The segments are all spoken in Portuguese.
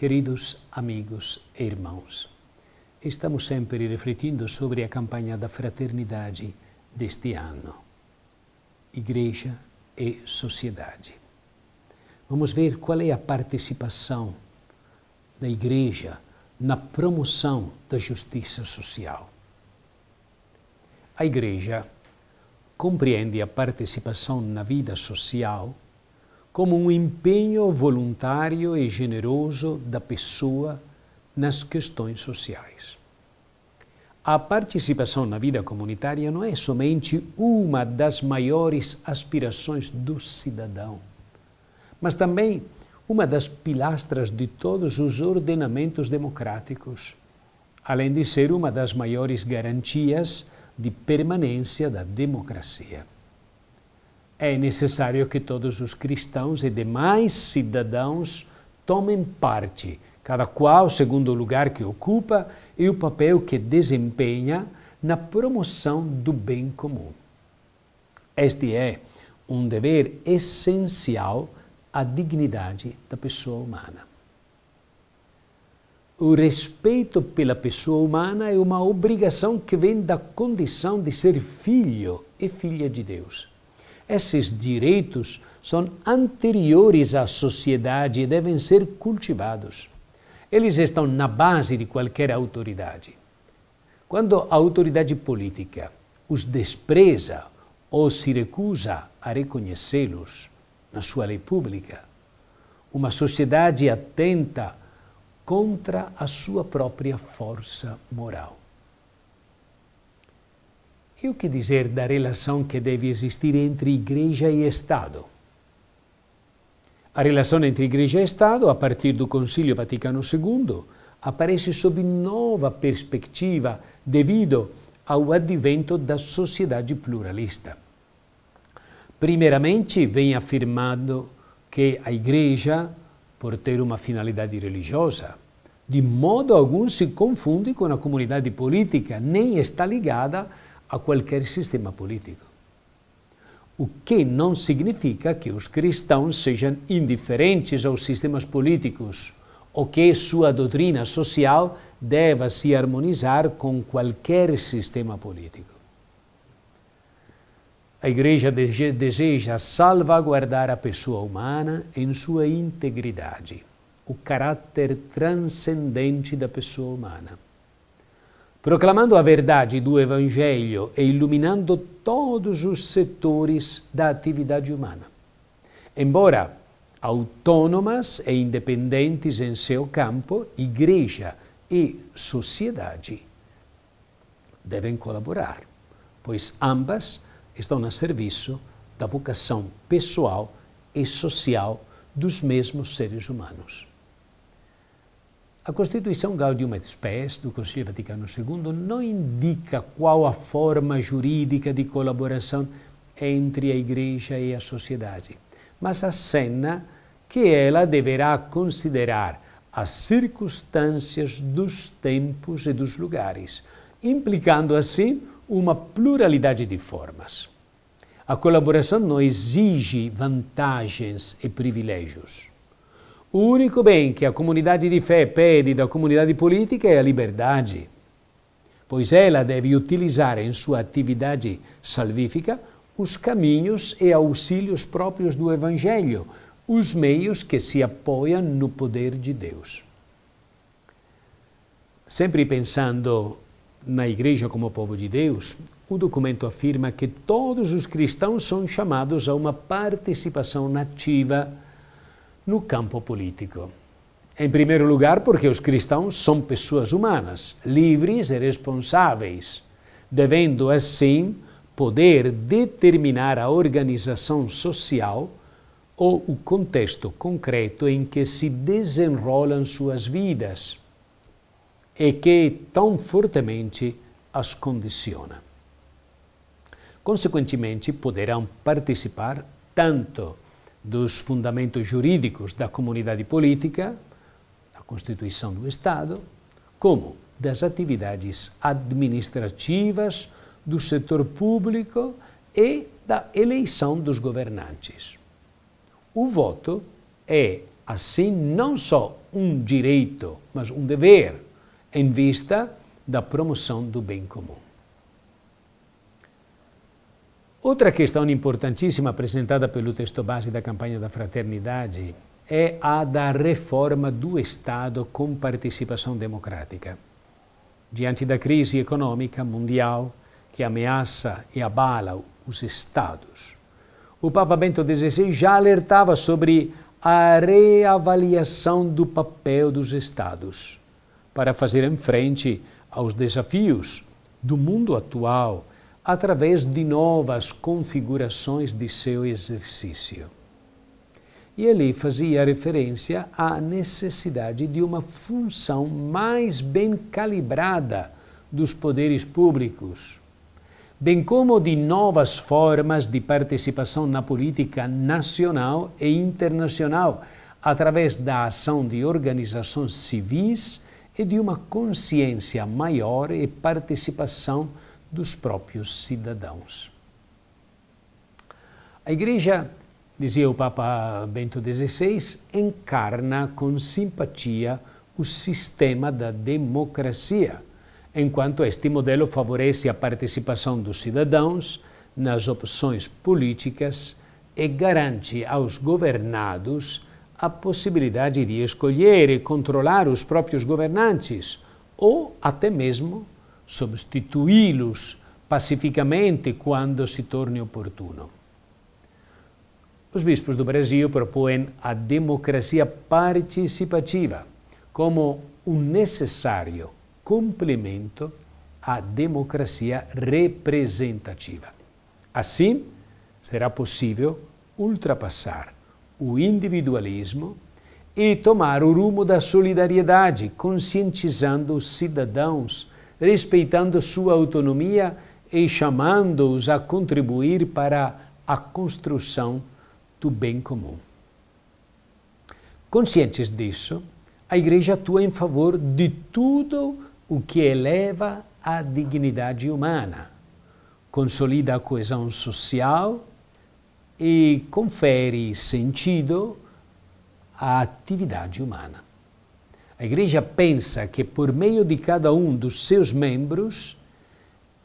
Queridos amigos e irmãos, estamos sempre refletindo sobre a campanha da fraternidade deste ano. Igreja e sociedade. Vamos ver qual é a participação da Igreja na promoção da justiça social. A Igreja compreende a participação na vida social como um empenho voluntário e generoso da pessoa nas questões sociais. A participação na vida comunitária não é somente uma das maiores aspirações do cidadão, mas também uma das pilastras de todos os ordenamentos democráticos, além de ser uma das maiores garantias de permanência da democracia é necessário que todos os cristãos e demais cidadãos tomem parte, cada qual segundo o lugar que ocupa e o papel que desempenha na promoção do bem comum. Este é um dever essencial à dignidade da pessoa humana. O respeito pela pessoa humana é uma obrigação que vem da condição de ser filho e filha de Deus. Esses direitos são anteriores à sociedade e devem ser cultivados. Eles estão na base de qualquer autoridade. Quando a autoridade política os despreza ou se recusa a reconhecê-los na sua lei pública, uma sociedade atenta contra a sua própria força moral. E o que dizer da relação que deve existir entre Igreja e Estado? A relação entre Igreja e Estado, a partir do Concílio Vaticano II, aparece sob nova perspectiva devido ao advento da sociedade pluralista. Primeiramente, vem afirmado que a Igreja, por ter uma finalidade religiosa, de modo algum se confunde com a comunidade política, nem está ligada a qualquer sistema político. O que não significa que os cristãos sejam indiferentes aos sistemas políticos ou que sua doutrina social deva se harmonizar com qualquer sistema político. A Igreja deseja salvaguardar a pessoa humana em sua integridade, o caráter transcendente da pessoa humana proclamando a verdade do Evangelho e iluminando todos os setores da atividade humana. Embora autônomas e independentes em seu campo, igreja e sociedade devem colaborar, pois ambas estão a serviço da vocação pessoal e social dos mesmos seres humanos. A Constituição Gaudium et Spes do Conselho Vaticano II não indica qual a forma jurídica de colaboração entre a Igreja e a sociedade, mas acena que ela deverá considerar as circunstâncias dos tempos e dos lugares, implicando assim uma pluralidade de formas. A colaboração não exige vantagens e privilégios o único bem que a comunidade de fé pede da comunidade política é a liberdade, pois ela deve utilizar em sua atividade salvífica os caminhos e auxílios próprios do Evangelho, os meios que se apoiam no poder de Deus. Sempre pensando na Igreja como povo de Deus, o documento afirma que todos os cristãos são chamados a uma participação nativa no campo político. Em primeiro lugar, porque os cristãos são pessoas humanas, livres e responsáveis, devendo assim poder determinar a organização social ou o contexto concreto em que se desenrolam suas vidas e que tão fortemente as condiciona. Consequentemente, poderão participar tanto dos fundamentos jurídicos da comunidade política, da Constituição do Estado, como das atividades administrativas, do setor público e da eleição dos governantes. O voto é assim não só um direito, mas um dever em vista da promoção do bem comum. Outra questão importantíssima apresentada pelo texto base da campanha da fraternidade é a da reforma do Estado com participação democrática. Diante da crise econômica mundial que ameaça e abala os Estados, o Papa Bento XVI já alertava sobre a reavaliação do papel dos Estados para fazer frente aos desafios do mundo atual através de novas configurações de seu exercício. E ele fazia referência à necessidade de uma função mais bem calibrada dos poderes públicos, bem como de novas formas de participação na política nacional e internacional, através da ação de organizações civis e de uma consciência maior e participação dos próprios cidadãos. A Igreja, dizia o Papa Bento XVI, encarna com simpatia o sistema da democracia, enquanto este modelo favorece a participação dos cidadãos nas opções políticas e garante aos governados a possibilidade de escolher e controlar os próprios governantes ou até mesmo substituí-los pacificamente quando se torne oportuno. Os bispos do Brasil propõem a democracia participativa como um necessário complemento à democracia representativa. Assim, será possível ultrapassar o individualismo e tomar o rumo da solidariedade, conscientizando os cidadãos respeitando sua autonomia e chamando-os a contribuir para a construção do bem comum. Conscientes disso, a Igreja atua em favor de tudo o que eleva a dignidade humana, consolida a coesão social e confere sentido à atividade humana. A Igreja pensa que por meio de cada um dos seus membros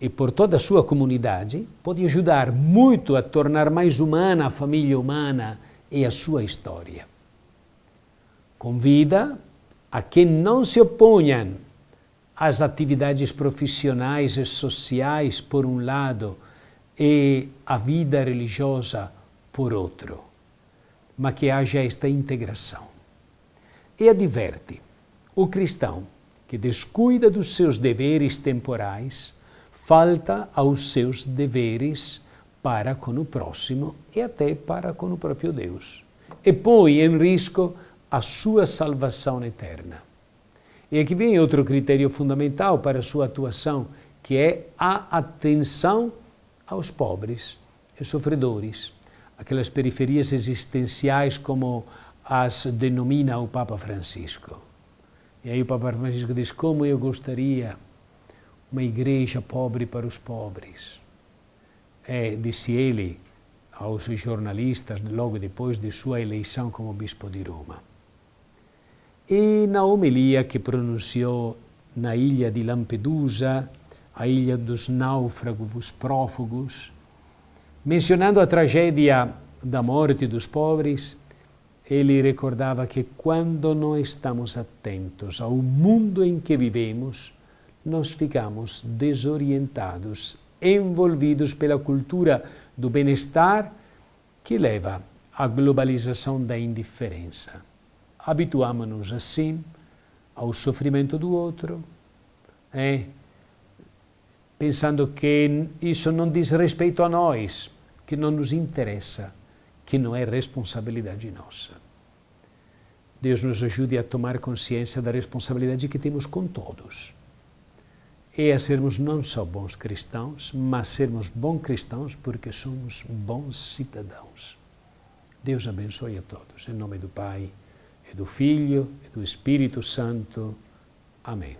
e por toda a sua comunidade, pode ajudar muito a tornar mais humana a família humana e a sua história. Convida a que não se oponham às atividades profissionais e sociais, por um lado, e à vida religiosa, por outro, mas que haja esta integração. E adverte o cristão que descuida dos seus deveres temporais falta aos seus deveres para com o próximo e até para com o próprio Deus, e põe em risco a sua salvação eterna. E aqui vem outro critério fundamental para a sua atuação, que é a atenção aos pobres e sofredores, aquelas periferias existenciais como as denomina o Papa Francisco. E aí o Papa Francisco diz: Como eu gostaria uma igreja pobre para os pobres. É, disse ele aos jornalistas logo depois de sua eleição como bispo de Roma. E na homilia que pronunciou na ilha de Lampedusa, a ilha dos náufragos prófugos, mencionando a tragédia da morte dos pobres, ele recordava que quando não estamos atentos ao mundo em que vivemos, nós ficamos desorientados, envolvidos pela cultura do bem-estar que leva à globalização da indiferença. Habituamos-nos assim ao sofrimento do outro, é, pensando que isso não diz respeito a nós, que não nos interessa que não é responsabilidade nossa. Deus nos ajude a tomar consciência da responsabilidade que temos com todos. E a sermos não só bons cristãos, mas sermos bons cristãos porque somos bons cidadãos. Deus abençoe a todos. Em nome do Pai, e do Filho, e do Espírito Santo. Amém.